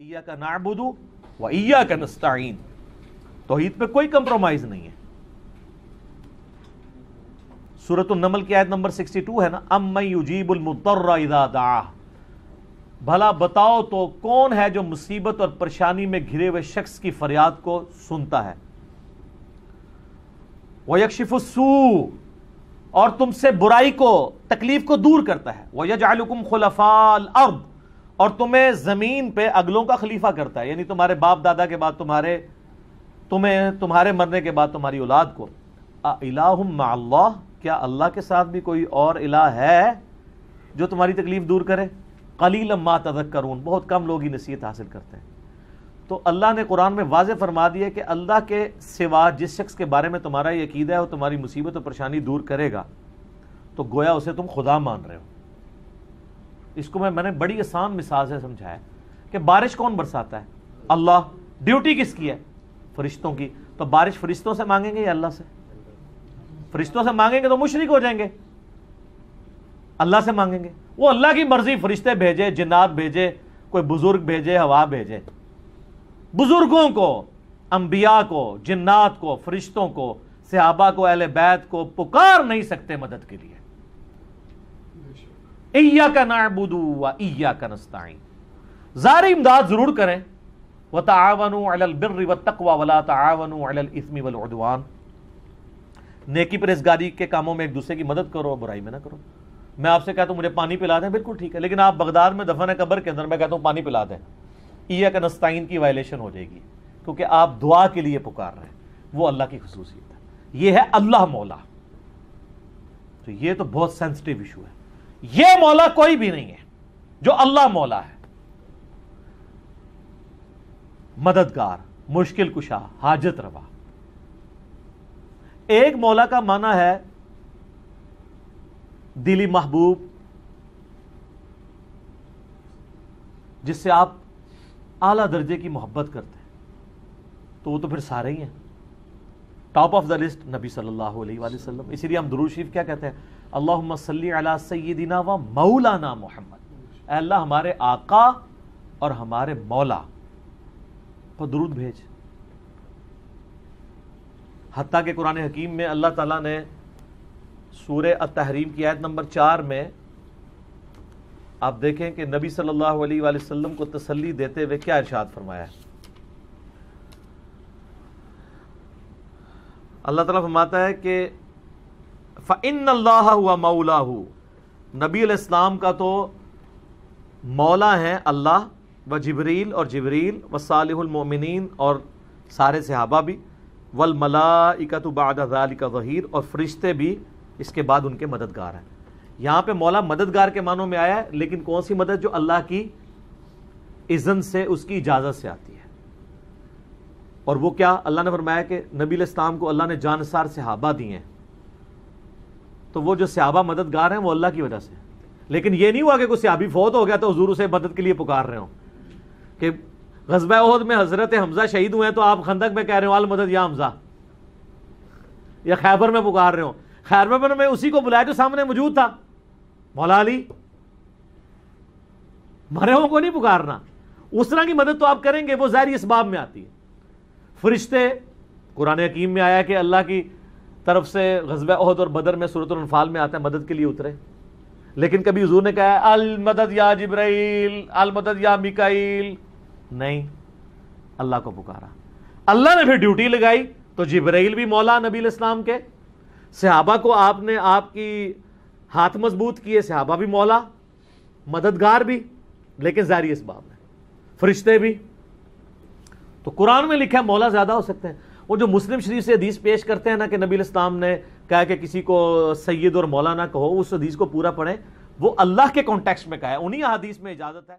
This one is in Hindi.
ईया का नाबुदू व ईया का नस्ताइन पे कोई कंप्रोमाइज नहीं है। सूरत नमल की आयत नंबर 62 है ना अम युजीबुल मुतर्रा भला बताओ तो कौन है जो मुसीबत और परेशानी में घिरे हुए शख्स की फरियाद को सुनता है? वह यकशिफुसू और तुमसे बुराई को, तकलीफ़ को दूर करता है। वह यजालुकुम खुलफाल अर्द। और तुम्हें ज़मीन पे अगलों का खलीफा करता है। यानी तुम्हारे बाप दादा के बाद तुम्हारे, तुम्हें, तुम्हारे मरने के बाद तुम्हारी औलाद को। अल्लाह क्या अल्लाह के साथ भी कोई और इलाह है जो तुम्हारी तकलीफ़ दूर करे? कलील मा तदक करून बहुत कम लोग ही नसीहत हासिल करते हैं। तो अल्लाह ने कुरान में वाज फरमा दिया कि अल्लाह के सिवा जिस शख्स के बारे में तुम्हारा यकीदा है वो तुम्हारी मुसीबत और परेशानी दूर करेगा तो गोया उसे तुम खुदा मान रहे हो। इसको मैं, मैंने बड़ी आसान मिसाल से समझाया कि बारिश कौन बरसाता है? अल्लाह। ड्यूटी किसकी है? फरिश्तों की। तो बारिश फरिश्तों से मांगेंगे या अल्लाह से? फरिश्तों से मांगेंगे तो मुशरक हो जाएँगे। अल्लाह से मांगेंगे। वो अल्लाह की मर्ज़ी, फरिश्ते भेजे, जिन्नात भेजे, कोई बुज़ुर्ग भेजे, हवा भेजे। बुज़ुर्गों को, अंबिया को, जिन्नात को, फरिश्तों को, सिहाबा को, अहल बैत को पुकार नहीं सकते मदद के लिए। ईया का नाबुदू व ईया का नस्ताइन जारी इमदाद ज़रूर करें व तावनु बिर व तकवा वला तावनु इसमी वल उदवान नेकी परहेजगारी के कामों में एक दूसरे की मदद करो बुराई में ना करो मैं आपसे कहता हूँ मुझे पानी पिला दें बिल्कुल ठीक है लेकिन आप बगदाद में दफन कबर के अंदर मैं कहता हूँ पानी पिला दें ईया का नस्ताइन की वायलेशन हो जाएगी क्योंकि आप दुआ के लिए पुकार रहे हैं वो अल्लाह की खसूसियत है ये है अल्लाह मौला तो ये तो बहुत सेंसिटिव इशू है ये मौला कोई भी नहीं है, जो अल्लाह मौला है। मददगार, मुश्किल कुशा, हाजत रवा। एक मौला का माना है, दिली महबूब, जिससे आप आला दर्जे की मोहब्बत करते हैं। तो वो तो फिर सारे ही हैं। टॉप ऑफ़ द लिस्ट नबी सल्लल्लाहु अलैहि वसल्लम इसीलिए हम दुरूद शरीफ क्या कहते हैं अल्लाह सल्ली अला सैदिना व मौलाना मोहम्मद अल्लाह हमारे आका और हमारे मौला को दुरूद भेज हती के कुरान हकीम में अल्लाह ताला ने सूर तहरीम की आयत नंबर चार में आप देखें कि नबी सल्लल्लाहु अलैहि वसल्लम को तसल्ली देते हुए क्या इरशाद फरमाया है अल्लाह ताला फरमाता है कि फ़िन अल्लाह हुआ मौला नबी इस्लाम का तो मौला है अल्लाह व जबरील और जबरील व सालमिन और सारे सहाबा भी। वल मलाइकत का ज़हीर और फरिश्ते भी इसके बाद उनके मददगार हैं। यहाँ पे मौला मददगार के मानों में आया है, लेकिन कौन सी मदद जो अल्लाह की इज़न से, उसकी इजाज़त से आती है? और वो क्या अल्लाह ने फरमाया कि नबी इस्लाम को अल्लाह ने जानसार सहाबा दिए हैं। तो वो जो सहाबा मददगार हैं, वो अल्लाह की वजह से। लेकिन ये नहीं हुआ कि कोई सहाबी फौत हो गया तो हजूर उसे मदद के लिए पुकार रहे हो। कि गजबा उहद में हज़रत हमजा शहीद हुए तो आप खंदक में कह रहे हो आल मदद या हमजा? या खैबर में पुकार रहे हो। खैबर में उसी को बुलाया जो सामने मौजूद था। मौला अली, मरे हो को नहीं पुकारना। उस तरह की मदद तो आप करेंगे, वो ज़ाहिर इस बाब में आती है। फरिश्ते, कुरान हकीम में आया कि अल्लाह की तरफ़ से गजब अहद और बदर में सूरतफाल में आता है, मदद के लिए उतरे। लेकिन कभी हजूर ने कहा, अल मदद या जब्राइल, अल मदद या मिकाइल। नहीं, अल्लाह को पुकारा। अल्लाह ने फिर ड्यूटी लगाई तो जिब्राइल भी मौला नबी इस्लाम के। सहाबा को आपने आपकी हाथ मज़बूत किए, सहाबा भी मौला, मददगार भी, लेकिन जारी इस बाब में। फरिश्ते भी तो कुरान में लिखा है, मौला ज़्यादा हो सकते हैं। वो जो मुस्लिम शरीफ से हदीस पेश करते हैं ना कि नबी इस्लाम ने कहा कि किसी को सैयद और मौलाना कहो, उस हदीस को पूरा पढ़े। वो अल्लाह के कॉन्टेक्स्ट में कहा है, उन्हीं हदीस में इजाज़त है।